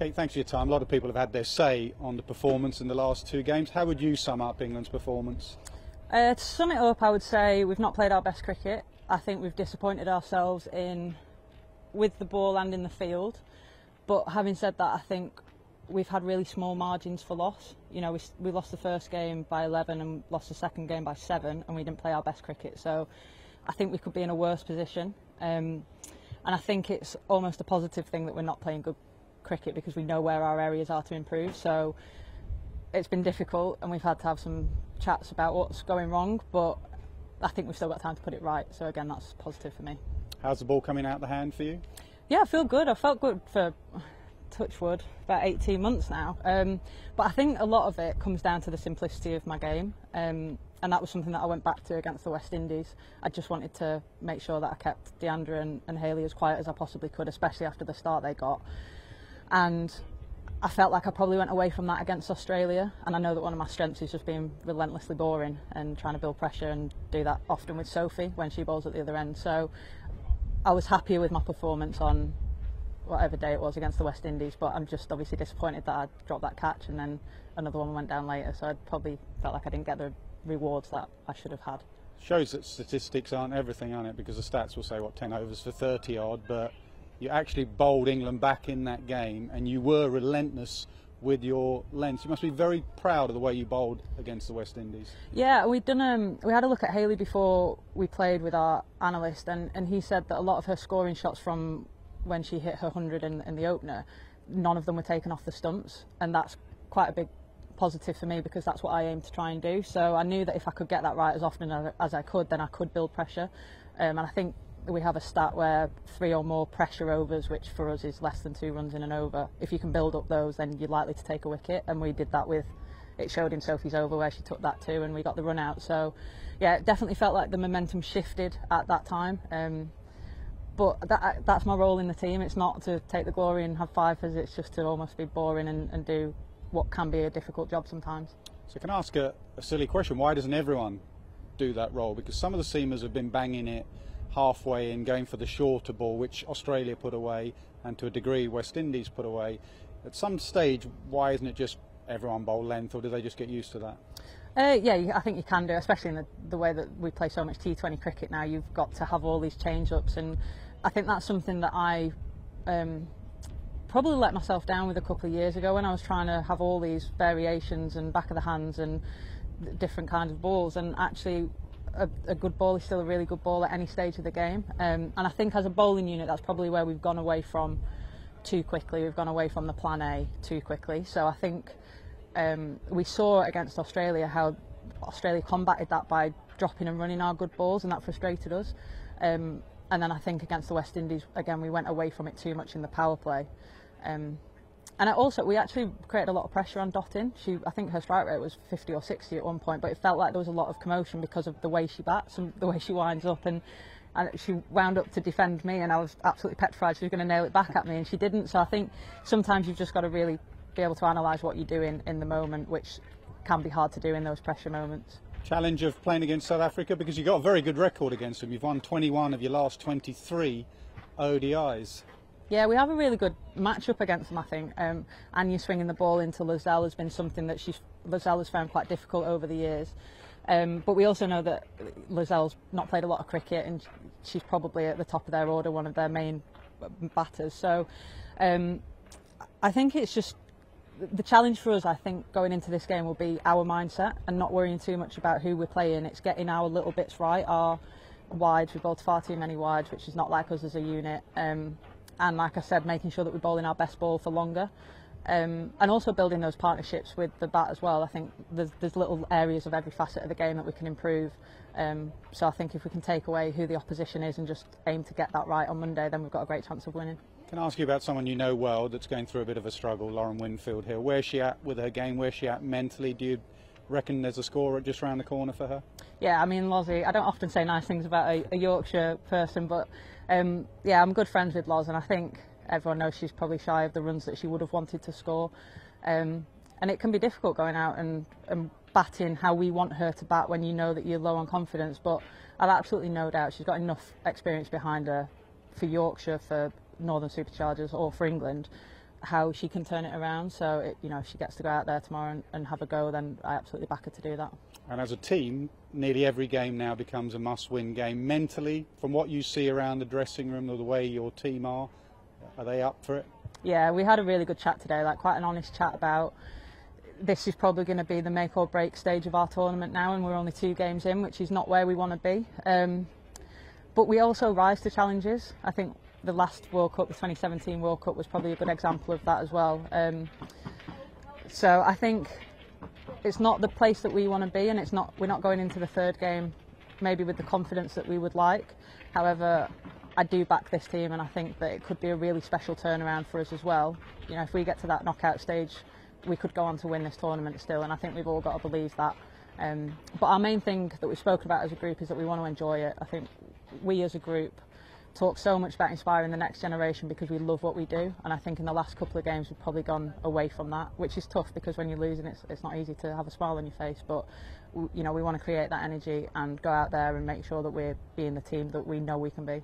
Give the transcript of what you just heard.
Kate, thanks for your time. A lot of people have had their say on the performance in the last two games. How would you sum up England's performance? Uh, to sum it up, I would say we've not played our best cricket. I think we've disappointed ourselves in with the ball and in the field. But having said that, I think we've had really small margins for loss. You know, we, we lost the first game by 11 and lost the second game by 7, and we didn't play our best cricket. So I think we could be in a worse position. Um, and I think it's almost a positive thing that we're not playing good cricket because we know where our areas are to improve. So it's been difficult, and we've had to have some chats about what's going wrong, but I think we've still got time to put it right. So again, that's positive for me. How's the ball coming out the hand for you? Yeah, I feel good. I felt good for touchwood about 18 months now. Um, but I think a lot of it comes down to the simplicity of my game. Um, and that was something that I went back to against the West Indies. I just wanted to make sure that I kept Deandra and, and Hayley as quiet as I possibly could, especially after the start they got. And I felt like I probably went away from that against Australia. And I know that one of my strengths is just being relentlessly boring and trying to build pressure and do that often with Sophie when she bowls at the other end. So I was happier with my performance on whatever day it was against the West Indies, but I'm just obviously disappointed that I dropped that catch and then another one went down later. So I probably felt like I didn't get the rewards that I should have had. Shows that statistics aren't everything, aren't it? Because the stats will say what 10 overs for 30 odd, but you actually bowled England back in that game and you were relentless with your length. You must be very proud of the way you bowled against the West Indies. Yeah, we'd done. Um, we had a look at Hayley before we played with our analyst, and, and he said that a lot of her scoring shots from when she hit her 100 in, in the opener, none of them were taken off the stumps, and that's quite a big positive for me because that's what I aim to try and do. So I knew that if I could get that right as often as I could, then I could build pressure. Um, and I think we have a stat where three or more pressure overs, which for us is less than two runs in an over, if you can build up those, then you're likely to take a wicket. And we did that with, it showed in Sophie's over where she took that too, and we got the run out. So, yeah, it definitely felt like the momentum shifted at that time. Um, but that, that's my role in the team. It's not to take the glory and have fifers, it's just to almost be boring and, and do what can be a difficult job sometimes. So, can I ask a, a silly question? Why doesn't everyone do that role? Because some of the seamers have been banging it halfway in, going for the shorter ball, which Australia put away, and to a degree West Indies put away. At some stage, why isn't it just everyone bowl length, or do they just get used to that? Uh, yeah, I think you can do, especially in the, the way that we play so much T20 cricket now. You've got to have all these change ups, and I think that's something that I um, probably let myself down with a couple of years ago when I was trying to have all these variations and back of the hands and different kinds of balls. And actually, a, a, good ball is still a really good ball at any stage of the game. Um, and I think as a bowling unit, that's probably where we've gone away from too quickly. We've gone away from the plan A too quickly. So I think um, we saw against Australia how Australia combated that by dropping and running our good balls, and that frustrated us. Um, and then I think against the West Indies, again, we went away from it too much in the power play. Um, and I also, we actually created a lot of pressure on Dottin. She, I think her strike rate was 50 or 60 at one point, but it felt like there was a lot of commotion because of the way she bats and the way she winds up. And, and she wound up to defend me, and I was absolutely petrified she was going to nail it back at me, and she didn't. So I think sometimes you've just got to really be able to analyse what you're doing in the moment, which can be hard to do in those pressure moments. Challenge of playing against South Africa because you've got a very good record against them. You've won 21 of your last 23 ODIs. Yeah, we have a really good matchup against them, I think. Um, and you swinging the ball into Lizelle has been something that she's Lizelle has found quite difficult over the years. Um, but we also know that Lizelle's not played a lot of cricket, and she's probably at the top of their order, one of their main batters. So um, I think it's just the challenge for us. I think going into this game will be our mindset and not worrying too much about who we're playing. It's getting our little bits right. Our wides, We've bowled far too many wides, which is not like us as a unit. Um, and like I said, making sure that we're bowling our best ball for longer. Um, and also building those partnerships with the bat as well. I think there's, there's little areas of every facet of the game that we can improve. Um, so I think if we can take away who the opposition is and just aim to get that right on Monday, then we've got a great chance of winning. Can I ask you about someone you know well that's going through a bit of a struggle, Lauren Winfield-Hill? Where's she at with her game? Where's she at mentally? Do you reckon there's a scorer just around the corner for her? Yeah, I mean, Lozzie, I don't often say nice things about a, a Yorkshire person, but um, yeah, I'm good friends with Loz, and I think everyone knows she's probably shy of the runs that she would have wanted to score. Um, and it can be difficult going out and, and batting how we want her to bat when you know that you're low on confidence. But I've absolutely no doubt she's got enough experience behind her for Yorkshire, for Northern Superchargers, or for England how she can turn it around. So, it, you know, if she gets to go out there tomorrow and, and have a go, then I absolutely back her to do that. And as a team, nearly every game now becomes a must-win game. Mentally, from what you see around the dressing room or the way your team are, are they up for it? Yeah, we had a really good chat today, like quite an honest chat about this is probably going to be the make or break stage of our tournament now, and we're only two games in, which is not where we want to be. Um, but we also rise to challenges. I think the last World Cup, the 2017 World Cup, was probably a good example of that as well. Um, so I think it's not the place that we want to be, and it's not we're not going into the third game maybe with the confidence that we would like. However, I do back this team, and I think that it could be a really special turnaround for us as well. You know, if we get to that knockout stage, we could go on to win this tournament still, and I think we've all got to believe that. Um, but our main thing that we've spoken about as a group is that we want to enjoy it. I think we as a group talk so much about inspiring the next generation because we love what we do and I think in the last couple of games we've probably gone away from that which is tough because when you're losing it's, it's not easy to have a smile on your face but you know we want to create that energy and go out there and make sure that we're being the team that we know we can be.